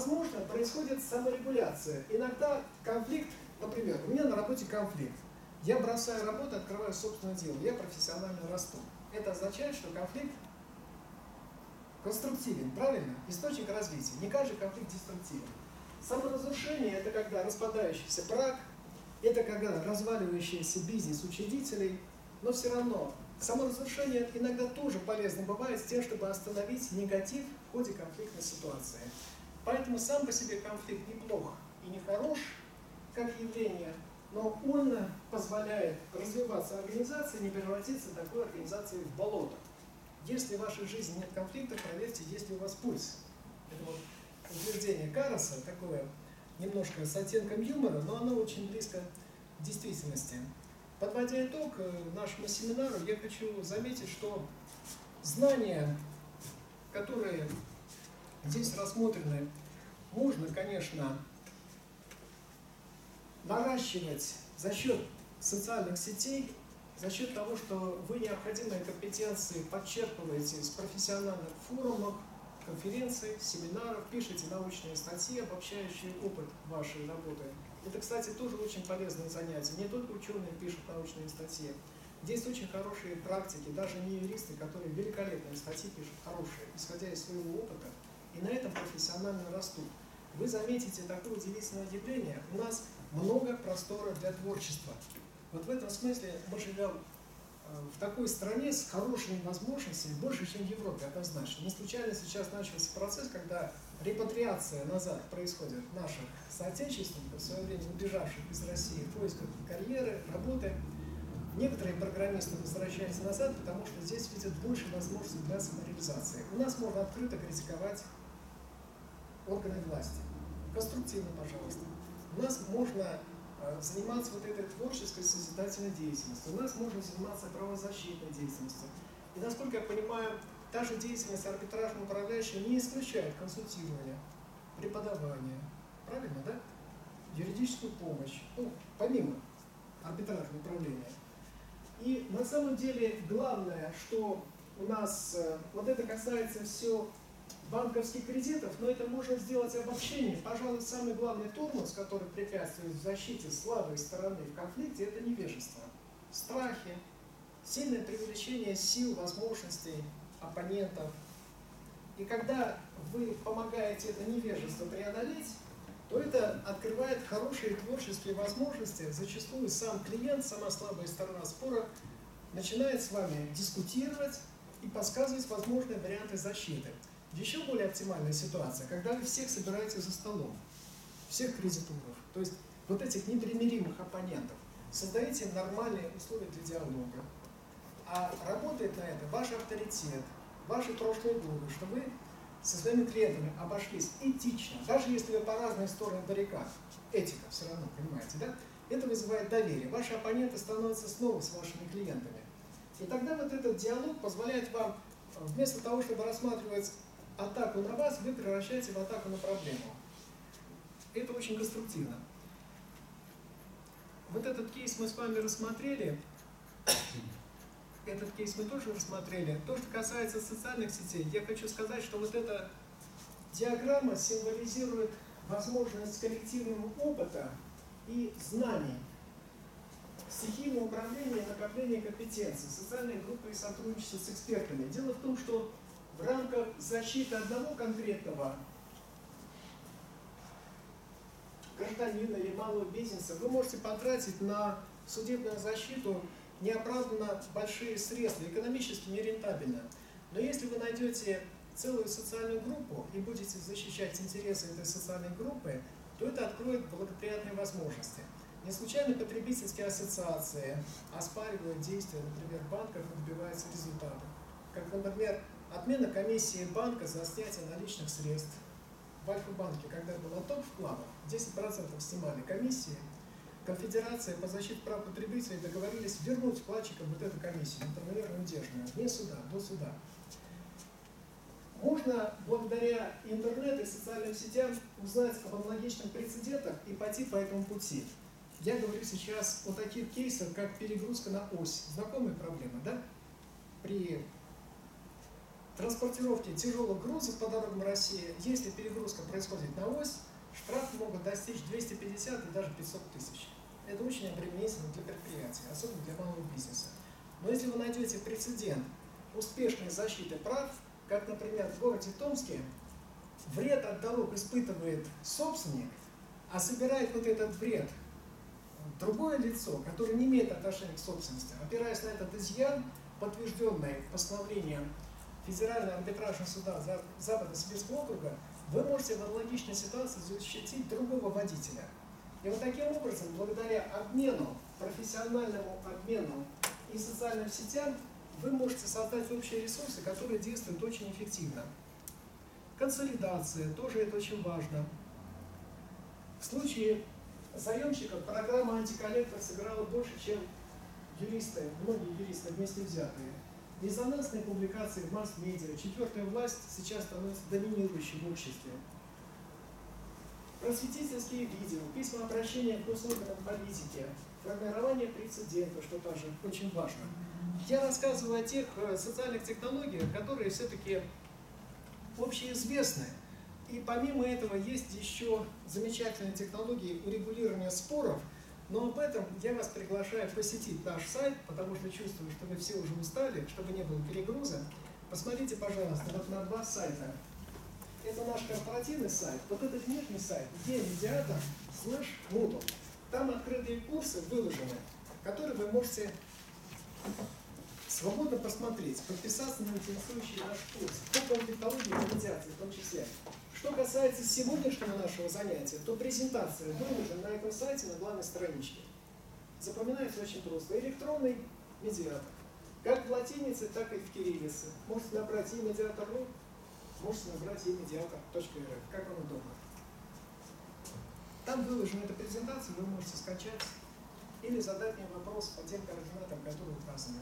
возможно, происходит саморегуляция. Иногда конфликт, например, у меня на работе конфликт. Я бросаю работу, открываю собственное дело, я профессионально расту. Это означает, что конфликт конструктивен, правильно? Источник развития. Не каждый конфликт деструктивен. Саморазрушение – это когда распадающийся брак, это когда разваливающийся бизнес учредителей, но все равно саморазрушение иногда тоже полезно бывает с тем, чтобы остановить негатив в ходе конфликтной ситуации. Поэтому сам по себе конфликт неплох и не хорош, как явление, но он позволяет развиваться организации, не превратиться такой организацией в болото. Если в вашей жизни нет конфликта, проверьте, есть ли у вас пульс. Это вот утверждение Караса, такое немножко с оттенком юмора, но оно очень близко к действительности. Подводя итог э, нашему семинару, я хочу заметить, что знания, которые здесь рассмотрены, можно, конечно, наращивать за счет социальных сетей, за счет того, что вы необходимые компетенции подчерпываете с профессиональных форумов, конференций, семинаров, пишете научные статьи, обобщающие опыт вашей работы. Это, кстати, тоже очень полезное занятие. Не только ученые пишут научные статьи. Здесь очень хорошие практики, даже не юристы, которые великолепные статьи пишут, хорошие, исходя из своего опыта, и на этом профессионально растут. Вы заметите такое удивительное явление. У нас много простора для творчества. Вот в этом смысле мы живем э, в такой стране с хорошими возможностями, больше, чем в Европе, однозначно. Не случайно сейчас начался процесс, когда репатриация назад происходит наших соотечественников, в свое время убежавших из России в поисках карьеры, работы. Некоторые программисты возвращаются назад, потому что здесь видят больше возможностей для самореализации. У нас можно открыто критиковать органы власти. Конструктивно, пожалуйста. У нас можно Э, заниматься вот этой творческой созидательной деятельностью. У нас можно заниматься правозащитной деятельностью. И насколько я понимаю, та же деятельность арбитражного управляющего не исключает консультирование, преподавание, правильно, да? Юридическую помощь, ну, помимо арбитражного управления. И на самом деле главное, что у нас, э, вот это касается все банковских кредитов, но это можно сделать обобщение. Пожалуй, самый главный тормоз, который препятствует защите слабой стороны в конфликте, это невежество. Страхи, сильное преувеличение сил, возможностей оппонентов. И когда вы помогаете это невежество преодолеть, то это открывает хорошие творческие возможности. Зачастую сам клиент, сама слабая сторона спора, начинает с вами дискутировать и подсказывать возможные варианты защиты. Еще более оптимальная ситуация, когда вы всех собираете за столом, всех кредиторов, то есть вот этих непримиримых оппонентов, создаете нормальные условия для диалога. А работает на это ваш авторитет, ваши прошлые годы, что вы со своими клиентами обошлись этично, даже если вы по разные стороны баррикад, этика все равно, понимаете, да? Это вызывает доверие. Ваши оппоненты становятся снова с вашими клиентами. И тогда вот этот диалог позволяет вам, вместо того, чтобы рассматривать атаку на вас вы превращаете в атаку на проблему. Это очень конструктивно. Вот этот кейс мы с вами рассмотрели. Этот кейс мы тоже рассмотрели. То, что касается социальных сетей, я хочу сказать, что вот эта диаграмма символизирует возможность коллективного опыта и знаний, стихийного управления, накопления компетенций, социальной группы и сотрудничества с экспертами. Дело в том, что в рамках защиты одного конкретного гражданина или малого бизнеса вы можете потратить на судебную защиту неоправданно большие средства, экономически нерентабельно. Но если вы найдете целую социальную группу и будете защищать интересы этой социальной группы, то это откроет благоприятные возможности. Не случайно потребительские ассоциации оспаривают действия, например, банков и добиваются результатов. Как, например, Отмена комиссии банка за снятие наличных средств. В Альфа-банке, когда был отток вкладов, 10% снимали комиссии. Конфедерация по защите прав потребителей договорились вернуть вкладчикам вот эту комиссию, например, неудержную, вне суда, до суда. Можно благодаря интернету и социальным сетям узнать об аналогичных прецедентах и пойти по этому пути. Я говорю сейчас о таких кейсах, как перегрузка на ось. Знакомая проблема, да? При транспортировки тяжелых грузов по дорогам России, если перегрузка происходит на ось, штрафы могут достичь 250 и даже 500 тысяч. Это очень обременительно для предприятий, особенно для малого бизнеса. Но если вы найдете прецедент успешной защиты прав, как, например, в городе Томске, вред от дорог испытывает собственник, а собирает вот этот вред другое лицо, которое не имеет отношения к собственности, опираясь на этот изъян, подтвержденный постановлением Федерального арбитражного суда Западно-Сибирского округа, вы можете в аналогичной ситуации защитить другого водителя. И вот таким образом, благодаря обмену, профессиональному обмену и социальным сетям, вы можете создать общие ресурсы, которые действуют очень эффективно. Консолидация, тоже это очень важно. В случае заемщиков программа антиколлектор сыграла больше, чем юристы, многие юристы вместе взятые. Резонансные публикации в масс-медиа, четвертая власть сейчас становится доминирующей в обществе. Просветительские видео, письма обращения к госорганам политики, формирование прецедента, что тоже очень важно. Я рассказываю о тех э, социальных технологиях, которые все-таки общеизвестны. И помимо этого есть еще замечательные технологии урегулирования споров, но об этом я вас приглашаю посетить наш сайт, потому что чувствую, что вы все уже устали, чтобы не было перегруза. Посмотрите, пожалуйста, вот на два сайта. Это наш корпоративный сайт. Вот этот внешний сайт, где медиатор, слэш, Moodle. Там открытые курсы выложены, которые вы можете свободно посмотреть, подписаться на интересующий наш курс по конфликтологии и медиации в том числе. Что касается сегодняшнего нашего занятия, то презентация выложена на этом сайте на главной страничке. Запоминается очень просто. Электронный медиатор. Как в латинице, так и в кириллице. Можете набрать и медиатор.ру, можете набрать и медиатор.рф, как вам удобно. Там выложена эта презентация, вы можете скачать или задать мне вопрос по тем координатам, которые указаны.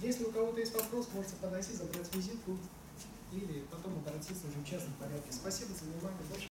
Если у кого-то есть вопрос, можете подойти, забрать визитку или потом обратиться уже в частном порядке. Спасибо за внимание.